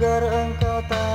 agar engkau tahu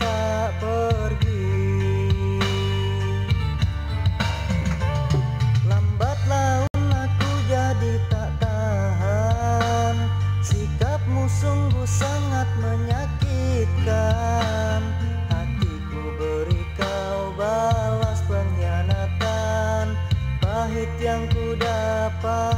tak pergi. Lambat laun aku jadi tak tahan. Sikapmu sungguh sangat menyakitkan. Hatiku beri kau balas pengkhianatan. Pahit yang ku dapat.